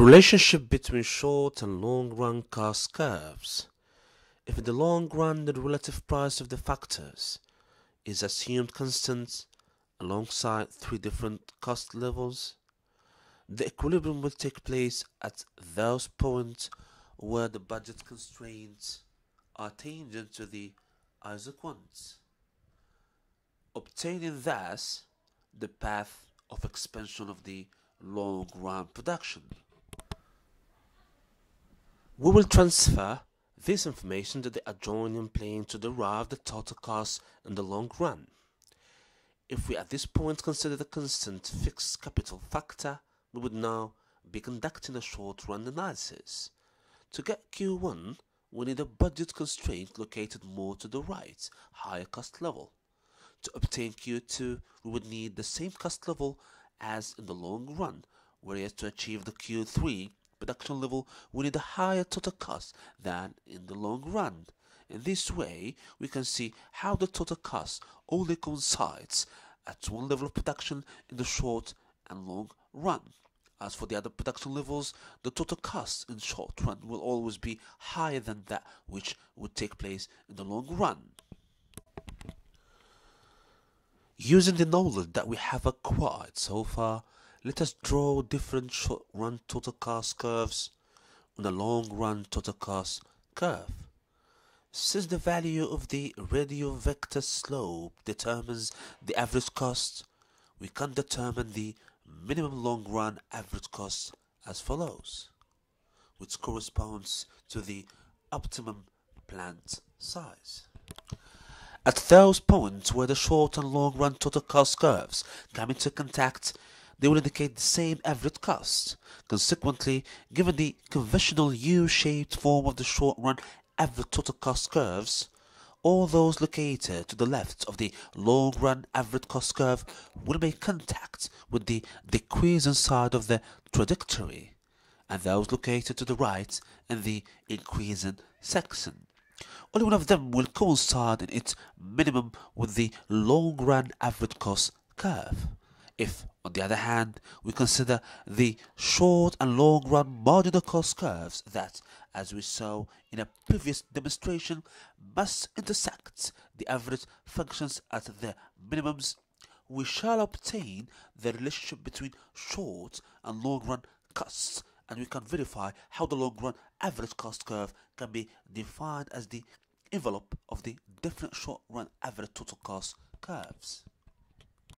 Relationship between short and long run cost curves. If in the long run the relative price of the factors is assumed constant alongside three different cost levels, the equilibrium will take place at those points where the budget constraints are tangent to the isoquants, obtaining thus the path of expansion of the long run production. We will transfer this information to the adjoining plane to derive the total cost in the long run. If we at this point consider the constant fixed capital factor, we would now be conducting a short run analysis. To get Q1, we need a budget constraint located more to the right, higher cost level. To obtain Q2, we would need the same cost level as in the long run, whereas to achieve the Q3 production level, we need a higher total cost than in the long run. In this way, we can see how the total cost only coincides at one level of production in the short and long run. As for the other production levels, the total cost in short run will always be higher than that which would take place in the long run. Using the knowledge that we have acquired so far, let us draw different short run total cost curves on a long run total cost curve. Since the value of the radial vector slope determines the average cost, we can determine the minimum long run average cost as follows, which corresponds to the optimum plant size. At those points where the short and long run total cost curves come into contact, they will indicate the same average cost. Consequently, given the conventional U-shaped form of the short run average total cost curves, all those located to the left of the long run average cost curve will make contact with the decreasing side of the trajectory, and those located to the right in the increasing section. Only one of them will coincide in its minimum with the long run average cost curve. If, on the other hand, we consider the short and long run marginal cost curves that, as we saw in a previous demonstration, must intersect the average functions at their minimums, we shall obtain the relationship between short and long run costs and we can verify how the long run average cost curve can be defined as the envelope of the different short run average total cost curves.